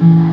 Mm-hmm.